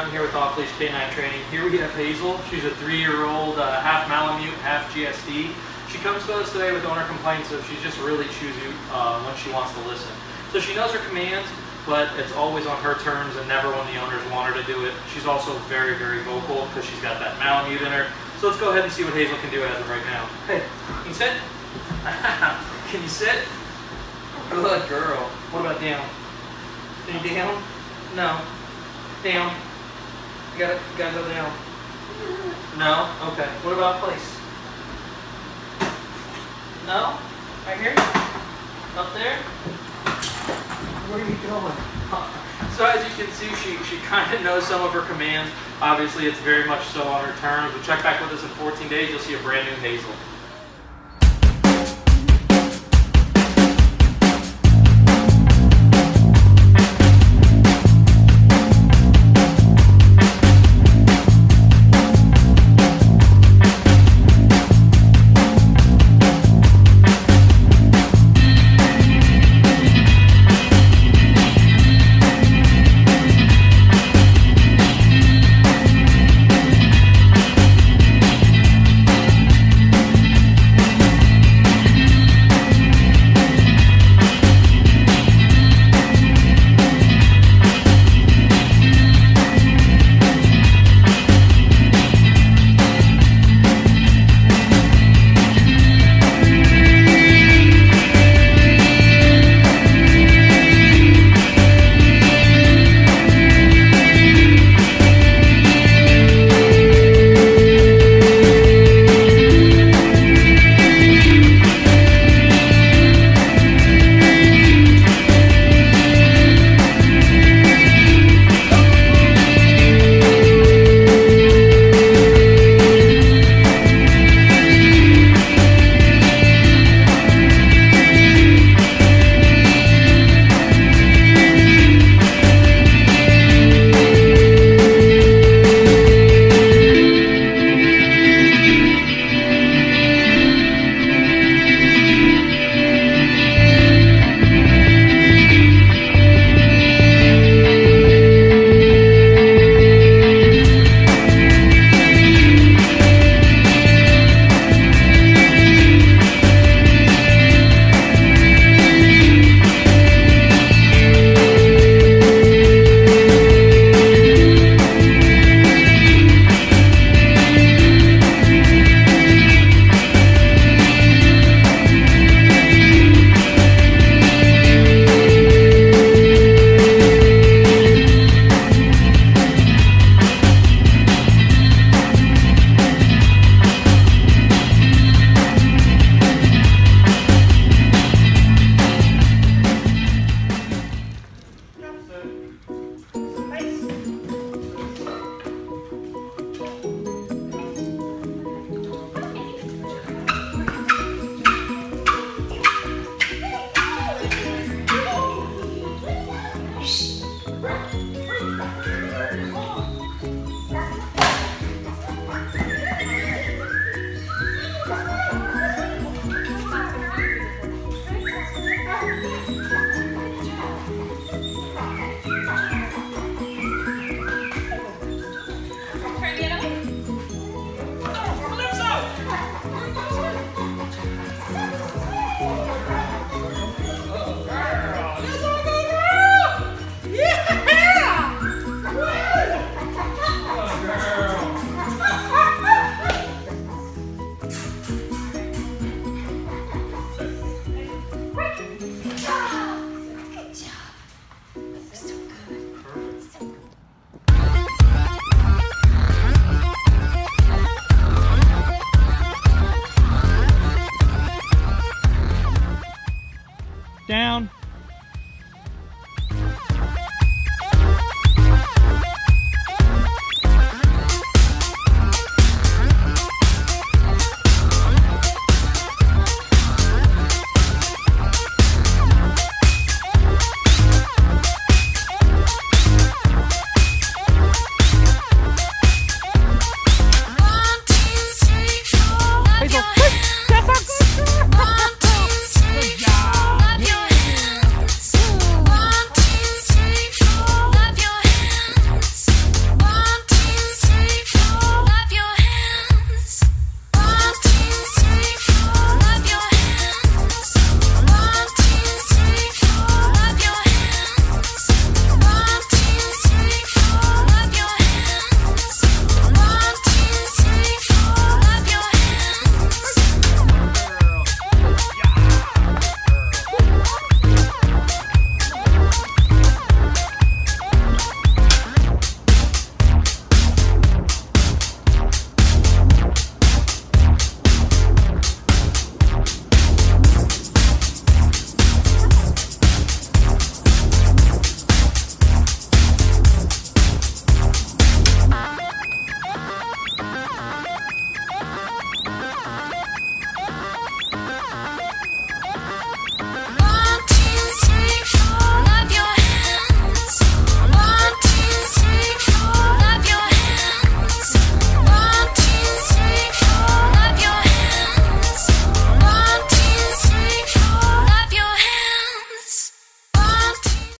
Brown here with Off Leash K9 Training. Here we have Hazel. She's a three-year-old, uh, half Malamute, half GSD. She comes to us today with owner complaints of she's just really choosy uh, when she wants to listen. So she knows her commands, but it's always on her terms and never when the owners want her to do it. She's also very, very vocal because she's got that Malamute in her. So let's go ahead and see what Hazel can do as of right now. Hey, can you sit? can you sit? Good girl. What about down? Can you down? No. Down. You gotta, gotta go down. No? Okay. What about place? No? Right here? Up there? Where are you going? So as you can see, she, she kind of knows some of her commands. Obviously, it's very much so on her terms. But check back with us in 14 days. You'll see a brand new Hazel. Down,